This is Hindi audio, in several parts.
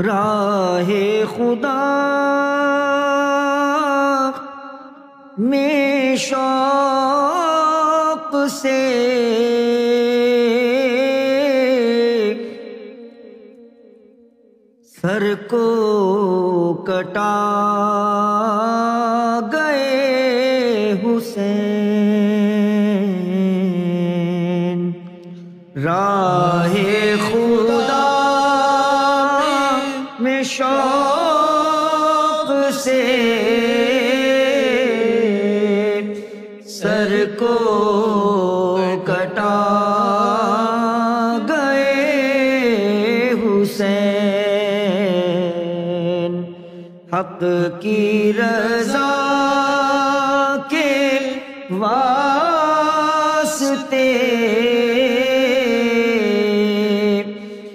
राह खुदा में शौक से सर को कटा गए हुसैन। राहे को कटा गए हुसैन। हक की रजा के वास्ते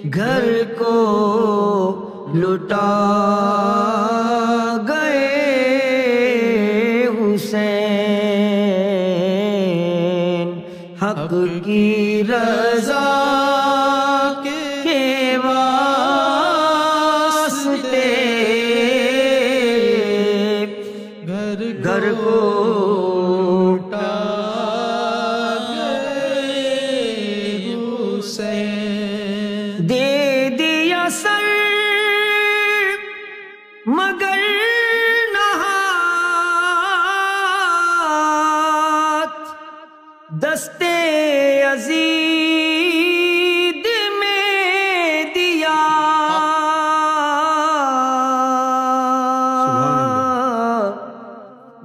घर को लुटा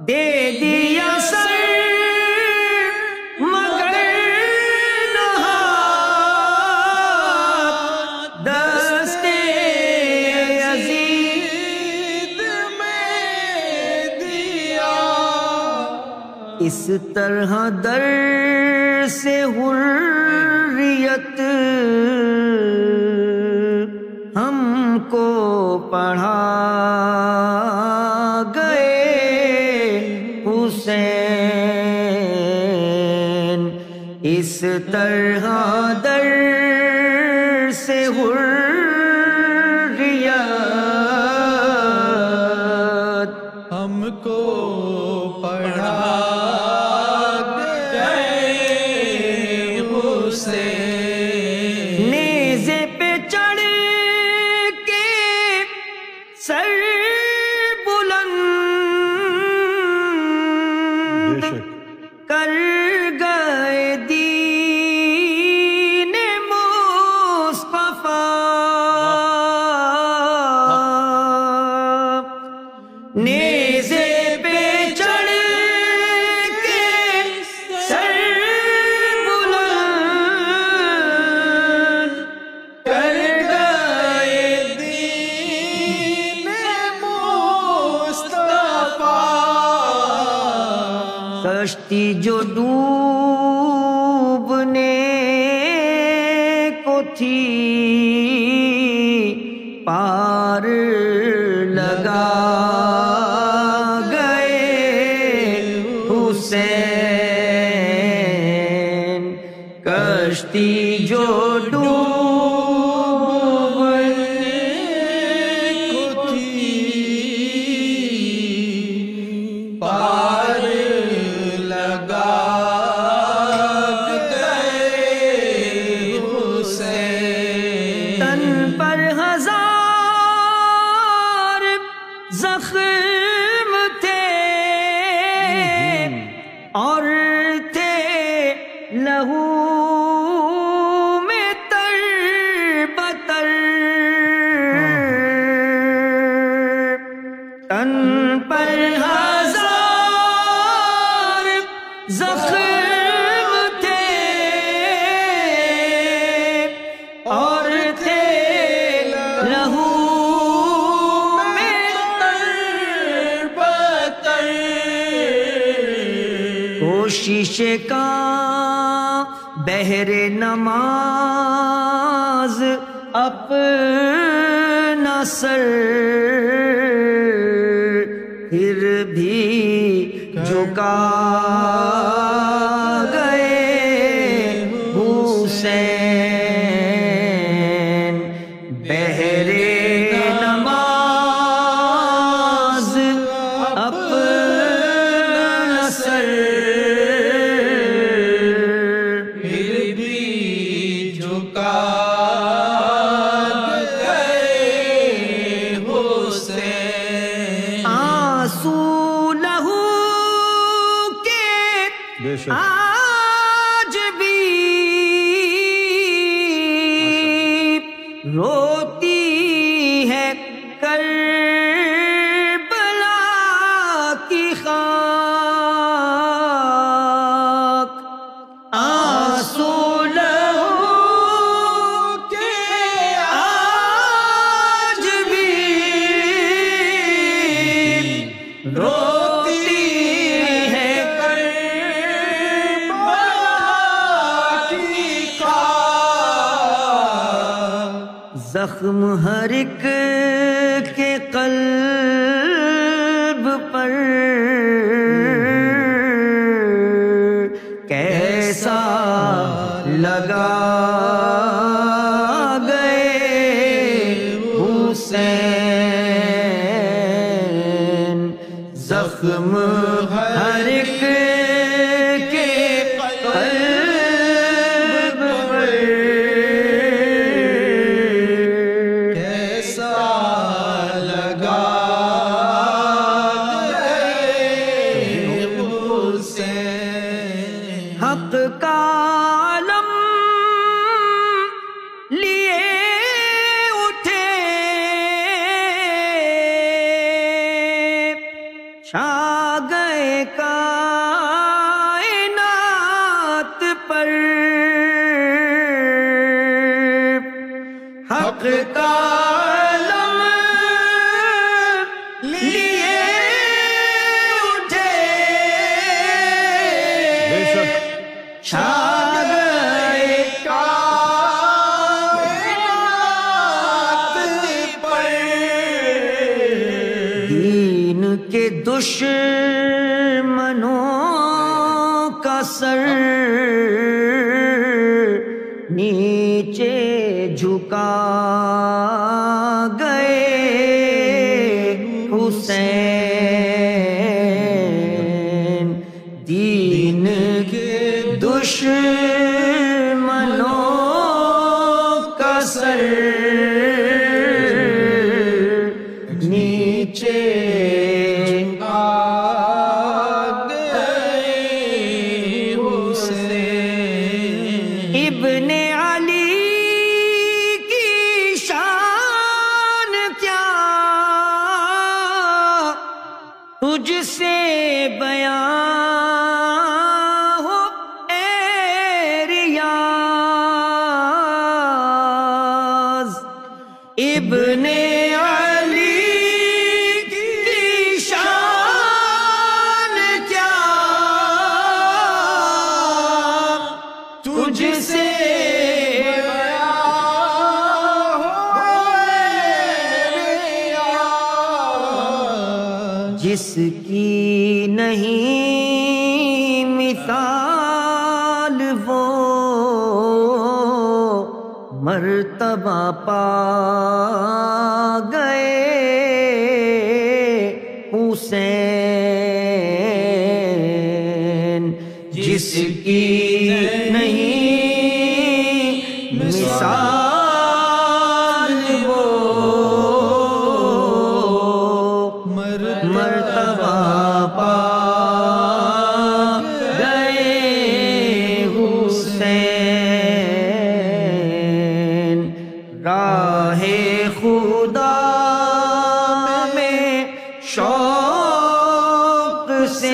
दे दिया सर, मगर दस्ते अजीद में दिया। इस तरह दर से हुर्रियत हमको पढ़ा इस तरह दर से हुर्रियत कश्ती जो डूबने को थी पार लगा गए हुसैन। कश्ती कोशिश का बहरे नमाज़ अपना सर। फिर भी झुका রোদ हर एक के कल्ब पर। कैसा लगा गए हुसैन जख्म हर एक हुसैन हक का आलम लिए उठे। छा गए कायनात पर। हक का के दुश्मनों का सर नीचे झुका गए हुसैन। दीन के दुश्मनों का सर नीचे बयां हो ए रियाज। इब्ने अली की शान क्या? तुझसे मर्तबा पा गए। हुसैन से